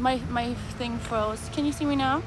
My, my thing froze. Can you see me now?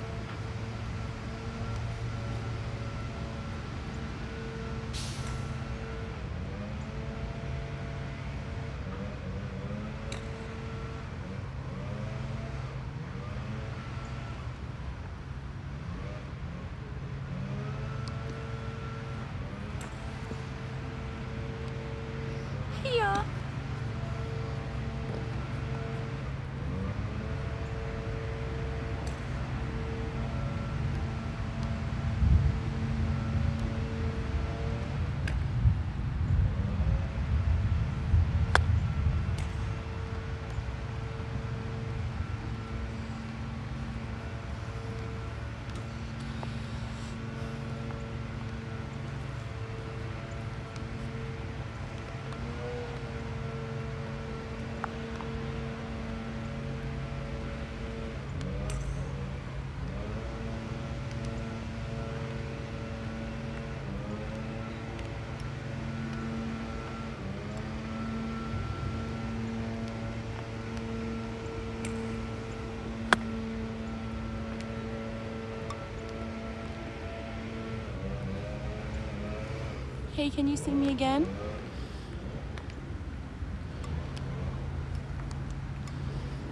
Hey, can you see me again?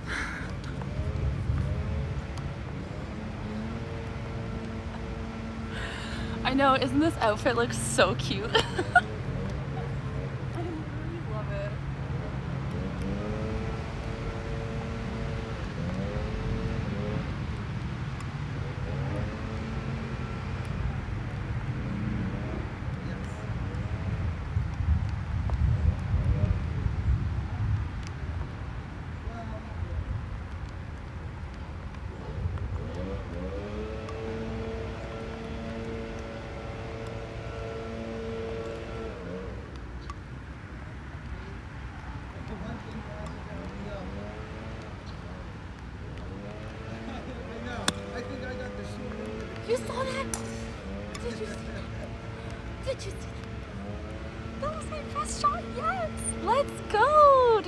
I know, isn't this outfit look so cute?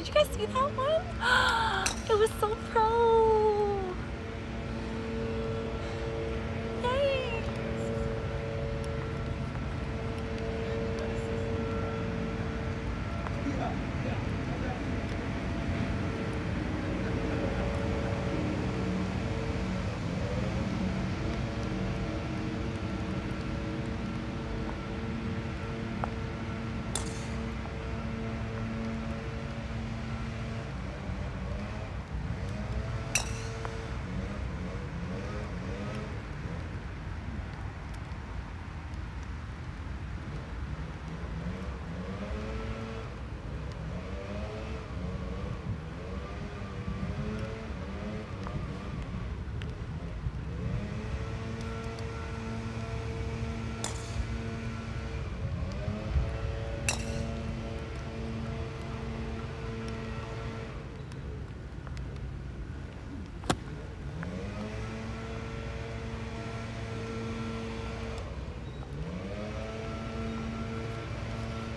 Did you guys see that one? It was so pro.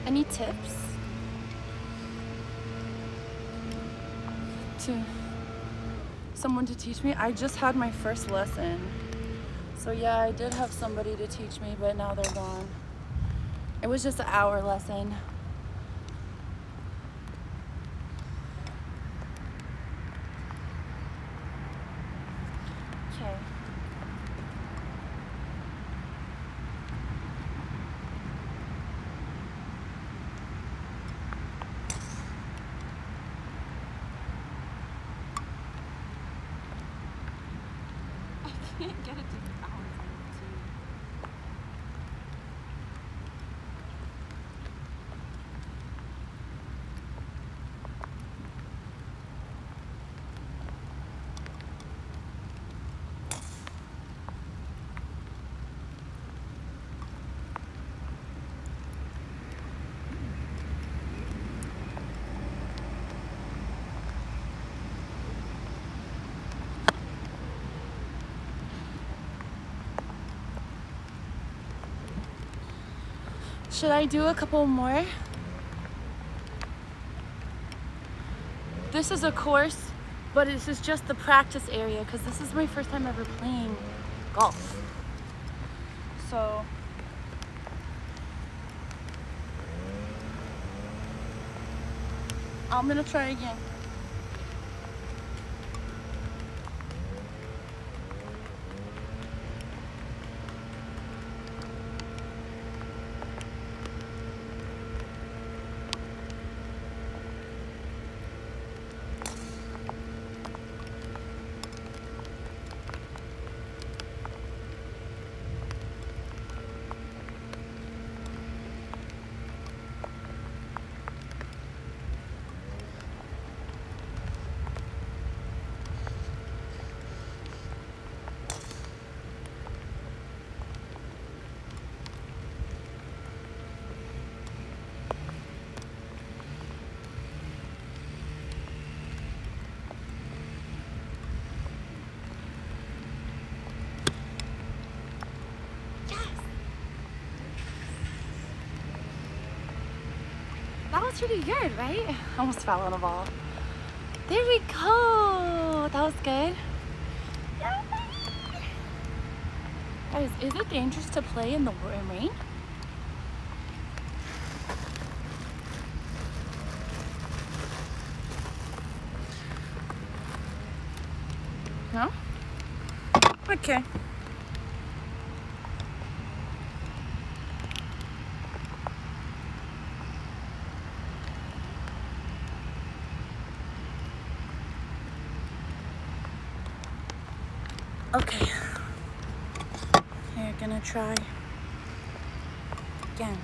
Any tips? To someone to teach me? I just had my first lesson. So yeah, I did have somebody to teach me, but now they're gone. It was just an hour lesson. Okay. I can't get it. to balance on it too. Should I do a couple more? This is a course But this is just the practice area because this is my first time ever playing golf. So I'm gonna try again. That was pretty good, right? Almost fell on a ball. There we go. That was good. Guys, is it dangerous to play in the rain? No? Okay. Okay. We're gonna try again.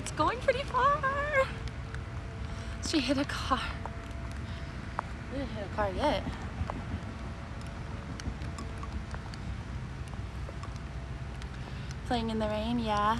It's going pretty far. She hit a car. We didn't hit a car yet. Playing in the rain, yeah.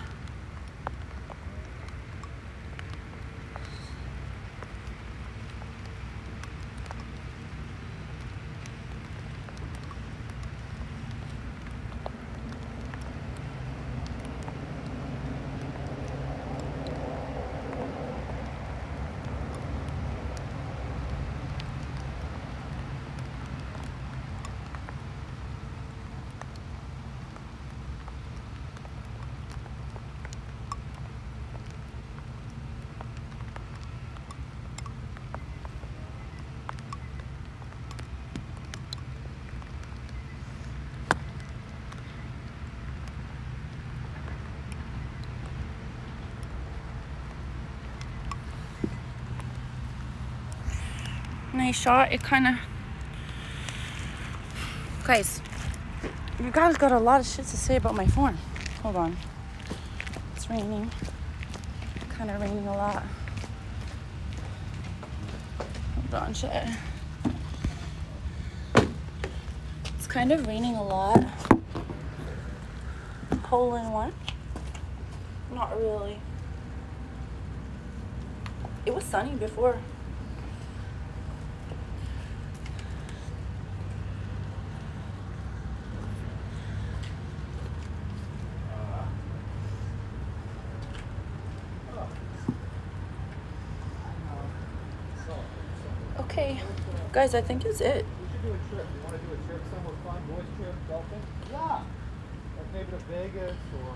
Shot. It kind of, guys, you guys got a lot of shit to say about my form. Hold on, it's raining. Kind of raining a lot. Hold on, shit. It's kind of raining a lot. Hole in one? Not really. It was sunny before. Okay, guys, I think it's it. We should do a trip. You want to do a trip somewhere fun? Boys trip, golfing? Yeah. Like maybe to Vegas or